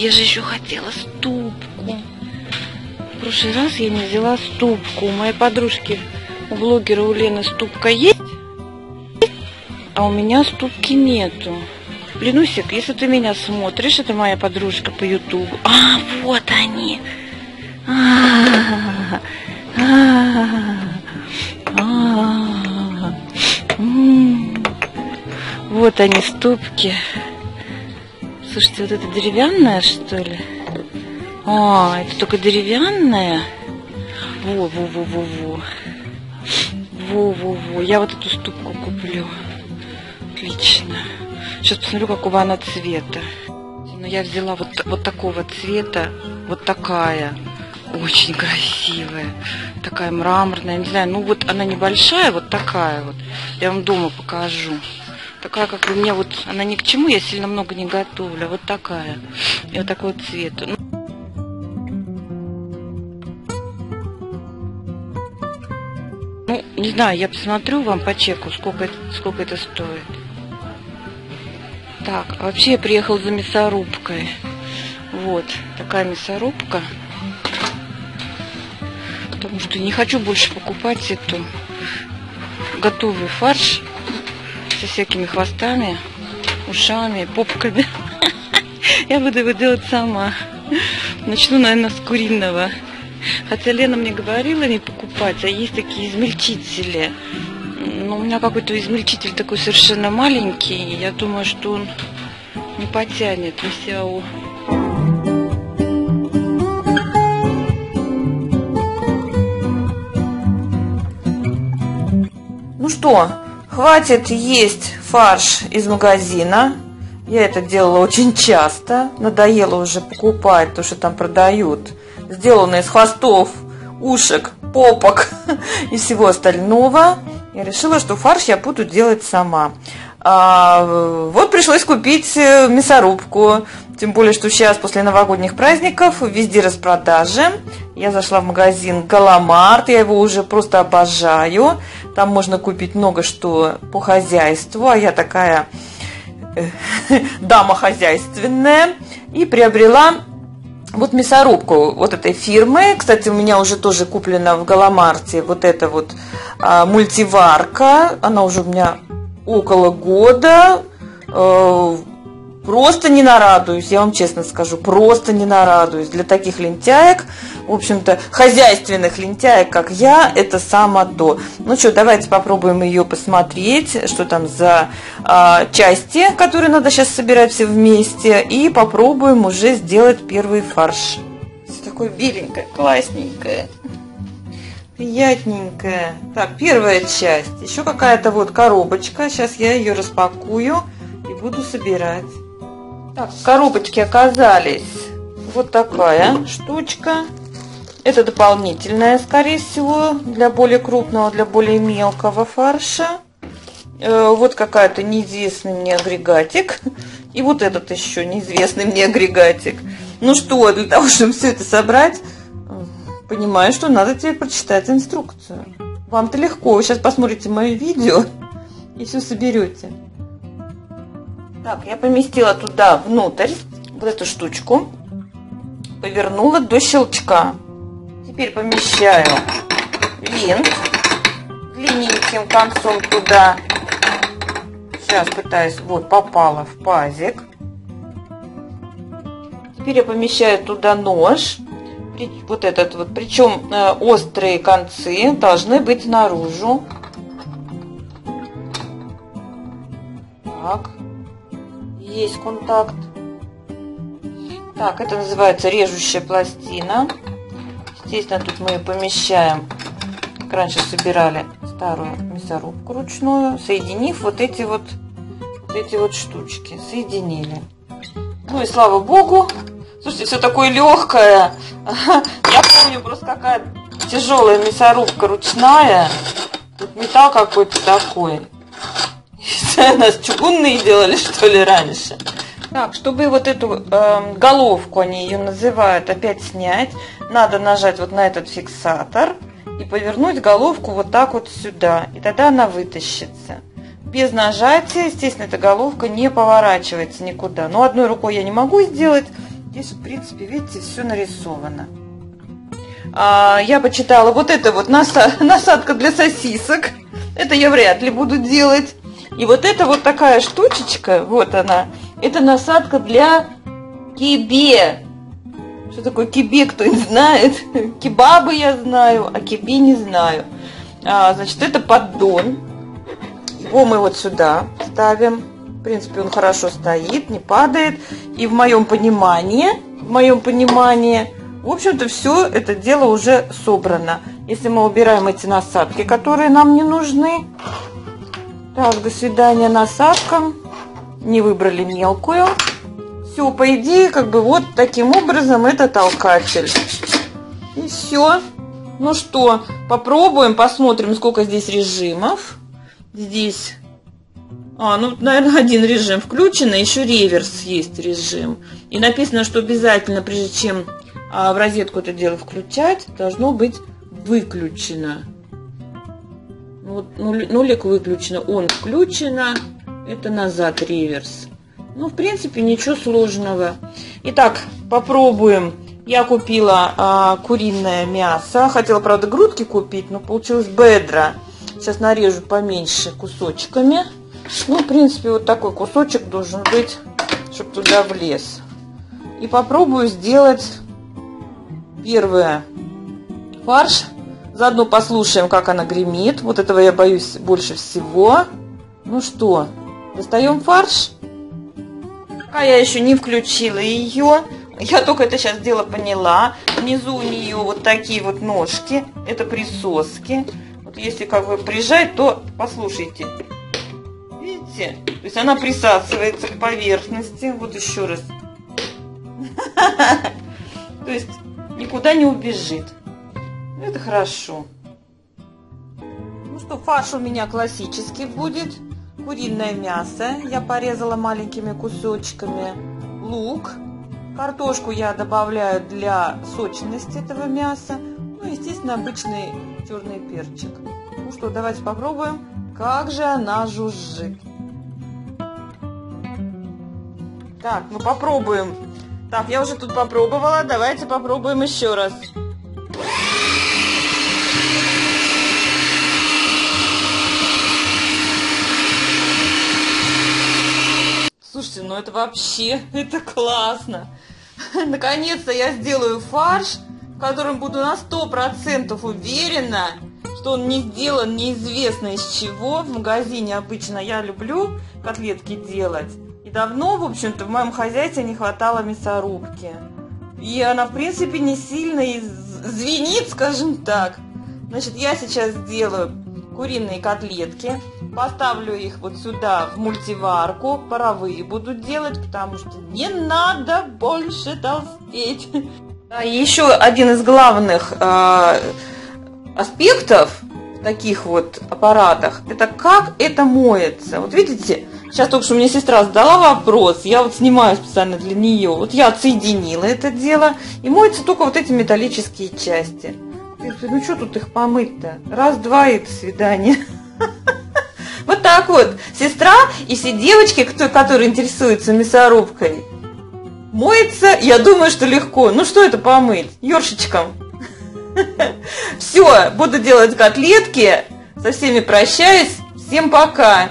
я же еще хотела ступку. В прошлый раз я не взяла ступку. У моей подружки, у блогера у Лены ступка есть, а у меня ступки нету. Ленусик, если ты меня смотришь, это моя подружка по ютубу. А, вот они. А, а, а, вот они, ступки. Слушайте, вот это деревянная, что ли? А, это только деревянная? Во-во-во-во-во. Во-во-во. Я вот эту ступку куплю. Отлично. Сейчас посмотрю, какого она цвета. Но я взяла вот, вот такого цвета. Вот такая. Очень красивая. Такая мраморная. Не знаю, ну вот она небольшая, вот такая вот. Я вам дома покажу. Такая, как у меня вот, она ни к чему, я сильно много не готовлю. Вот такая. И вот такого цвета. Ну, Ну, не знаю, я посмотрю вам по чеку, сколько это, сколько это стоит. Так, а вообще я приехал за мясорубкой. Вот, такая мясорубка. Потому что не хочу больше покупать эту готовый фарш со всякими хвостами, ушами, попками. Я буду его делать сама. Начну, наверное, с куриного. Хотя Лена мне говорила не покупать, а есть такие измельчители. Но у меня какой-то измельчитель такой совершенно маленький. Я думаю, что он не потянет на Сяо. Ну что, хватит есть фарш из магазина. Я это делала очень часто. Надоело уже покупать то, что там продают сделанные из хвостов, ушек, попок и всего остального, я решила, что фарш я буду делать сама. А, вот пришлось купить э, мясорубку, тем более, что сейчас после новогодних праздников везде распродажи. Я зашла в магазин Галамарт, я его уже просто обожаю. Там можно купить много что по хозяйству, а я такая э, дама хозяйственная. И приобрела вот мясорубку вот этой фирмы, кстати, у меня уже тоже куплена в Галамарте вот эта вот а, мультиварка, она уже у меня около года, э, просто не нарадуюсь, я вам честно скажу, просто не нарадуюсь. Для таких лентяек, в общем-то, хозяйственных лентяек, как я, это само то. Ну что, давайте попробуем ее посмотреть, что там за а, части, которые надо сейчас собирать все вместе, и попробуем уже сделать первый фарш. Все такое беленькое, классненькое. Приятненькое. Так, первая часть. Еще какая-то вот коробочка. Сейчас я ее распакую и буду собирать. Так, в коробочке оказались вот такая штучка. Это дополнительная, скорее всего, для более крупного, для более мелкого фарша. Э, вот какая-то неизвестный мне агрегатик. И вот этот еще неизвестный мне агрегатик. Ну что, для того, чтобы все это собрать, понимаю, что надо тебе прочитать инструкцию. Вам-то легко. Вы сейчас посмотрите мое видео и все соберете. Так, я поместила туда внутрь вот эту штучку. Повернула до щелчка. Теперь помещаю винт длинненьким концом туда. Сейчас пытаюсь, вот попала в пазик. Теперь я помещаю туда нож. Вот этот вот. Причем э, острые концы должны быть наружу. Так. Есть контакт. Так, это называется режущая пластина. Естественно, тут мы помещаем, как раньше собирали старую мясорубку ручную, соединив вот эти вот, вот эти вот штучки. Соединили. Ну и слава богу. Слушайте, все такое легкое. Я помню просто какая тяжелая мясорубка ручная. Тут металл какой-то такой. Нас чугунные делали, что ли, раньше. Так, чтобы вот эту э, головку, они ее называют, опять снять, надо нажать вот на этот фиксатор и повернуть головку вот так вот сюда. И тогда она вытащится. Без нажатия, естественно, эта головка не поворачивается никуда. Но одной рукой я не могу сделать, Здесь, в принципе, видите, все нарисовано. А, я почитала вот это вот насадка для сосисок. Это я вряд ли буду делать. И вот это вот такая штучечка, вот она, это насадка для кибе. Что такое кибе, кто не знает? Кебабы я знаю, а кибе не знаю. А, значит, это поддон. Его мы вот сюда ставим. В принципе, он хорошо стоит, не падает. И в моем понимании, в моем понимании, в общем-то, все это дело уже собрано. Если мы убираем эти насадки, которые нам не нужны. Так, до свидания насадкам. Не выбрали мелкую. Все, по идее, как бы вот таким образом это толкатель. И все. Ну что, попробуем, посмотрим, сколько здесь режимов. Здесь а, ну, наверное, один режим включен, а еще реверс есть режим. И написано, что обязательно, прежде чем а, в розетку это дело включать, должно быть выключено. Ну, нулик выключено, он включено, это назад реверс. Ну, в принципе, ничего сложного. Итак, попробуем. Я купила а, куриное мясо. Хотела, правда, грудки купить, но получилось бедра. Сейчас нарежу поменьше кусочками. Ну, в принципе, вот такой кусочек должен быть, чтобы туда влез. И попробую сделать первое фарш. Заодно послушаем, как она гремит. Вот этого я боюсь больше всего. Ну что, достаем фарш. Пока я еще не включила ее. Я только это сейчас дело поняла. Внизу у нее вот такие вот ножки. Это присоски. Вот если как бы прижать, то послушайте видите? То есть она присасывается к поверхности. Вот еще раз. То есть никуда не убежит. Это хорошо. Ну что, фарш у меня классический будет. Куриное мясо я порезала маленькими кусочками. Лук. Картошку я добавляю для сочности этого мяса. Ну, естественно, обычный черный перчик. Ну что, давайте попробуем, как же она жужжит. Так, ну попробуем. Так, я уже тут попробовала. Давайте попробуем еще раз. Слушайте, ну это вообще, это классно. Наконец-то я сделаю фарш, в котором буду на сто процентов уверена, что он не сделан неизвестно из чего. В магазине обычно я люблю котлетки делать. И давно, в общем-то, в моем хозяйстве не хватало мясорубки. И она, в принципе, не сильно звенит, скажем так. Значит, я сейчас сделаю куриные котлетки. Поставлю их вот сюда в мультиварку. Паровые буду делать, потому что не надо больше толстеть. А еще один из главных э, аспектов в таких вот аппаратах, это как это моется. Вот видите, Сейчас только что мне сестра задала вопрос, я вот снимаю специально для нее. Вот я отсоединила это дело, и моются только вот эти металлические части. Ну что тут их помыть-то? Раз-два и до свидания. Вот так вот. Сестра и все девочки, кто, которые интересуются мясорубкой, моется, я думаю, что легко. Ну что это помыть? Ёршичком. Все, буду делать котлетки. Со всеми прощаюсь. Всем пока.